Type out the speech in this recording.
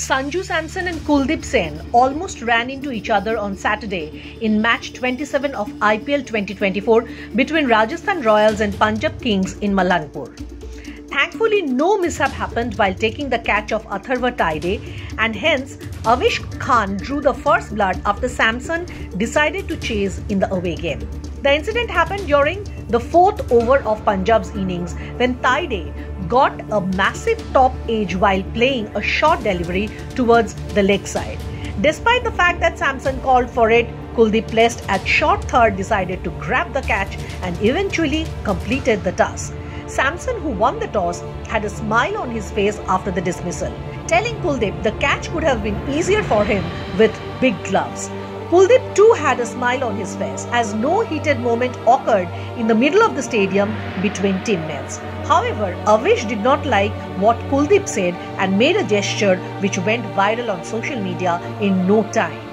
Sanju Samson and Kuldeep Sen almost ran into each other on Saturday in match 27 of IPL 2024 between Rajasthan Royals and Punjab Kings in Mullanpur. Thankfully, no mishap happened while taking the catch of Atharva Taide, and hence Avesh Khan drew the first blood after Samson decided to chase in the away game. The incident happened during the fourth over of Punjab's innings when Taide got a massive top edge while playing a short delivery towards the leg side. Despite the fact that Samson called for it, Kuldeep placed at short third decided to grab the catch and eventually completed the task. Samson, who won the toss, had a smile on his face after the dismissal, telling Kuldeep the catch could have been easier for him with big gloves. Kuldeep too had a smile on his face as no heated moment occurred in the middle of the stadium between teammates. However, Avesh did not like what Kuldeep said and made a gesture which went viral on social media in no time.